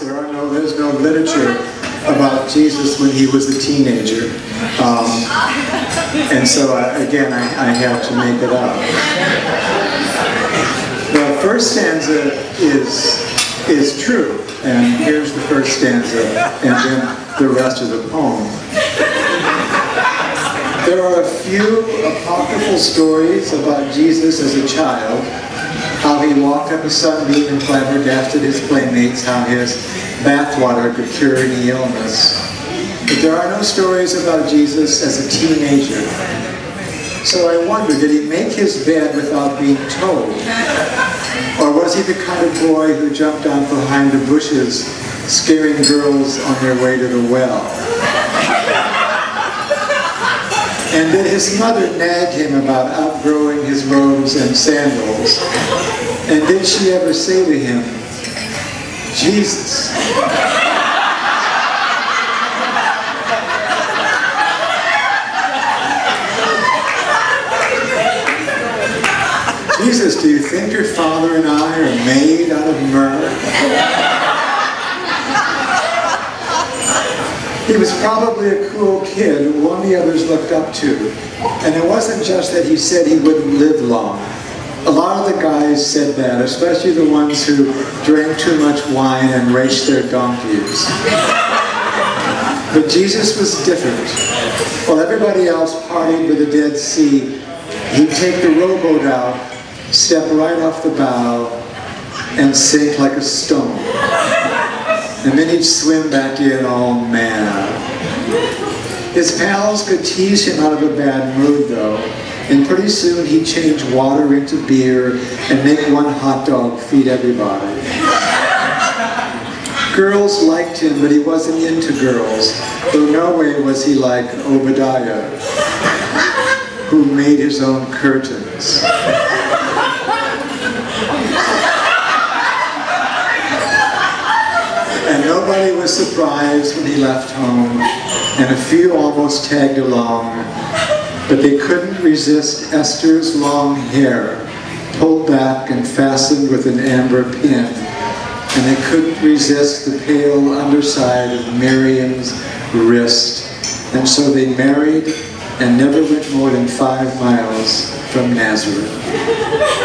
There are no, there's no literature about Jesus when he was a teenager. Um, and so, I, again, I, I had to make it up. The first stanza is, is true, and here's the first stanza, and then the rest of the poem. There are a few apocryphal stories about Jesus as a child, how he walked up a sunbeam and flabbergasted his playmates, how his bathwater could cure any illness. But there are no stories about Jesus as a teenager. So I wonder, did he make his bed without being told? Or was he the kind of boy who jumped out behind the bushes, scaring girls on their way to the well? And did his mother nag him about outgrowing his robes and sandals? And did she ever say to him, Jesus? Jesus, do you think your father and I are made out of myrrh? He was probably a cool kid who one of the others looked up to. And it wasn't just that he said he wouldn't live long. A lot of the guys said that, especially the ones who drank too much wine and raced their donkeys. But Jesus was different. While everybody else partied with the Dead Sea, he'd take the rowboat out, step right off the bow, and sink like a stone. And then he'd swim back in oh, all mad. His pals could tease him out of a bad mood though, and pretty soon he'd change water into beer and make one hot dog feed everybody. Girls liked him, but he wasn't into girls, though no way was he like Obadiah, who made his own curtains. Nobody was surprised when he left home, and a few almost tagged along, but they couldn't resist Esther's long hair, pulled back and fastened with an amber pin, and they couldn't resist the pale underside of Miriam's wrist, and so they married and never went more than five miles from Nazareth.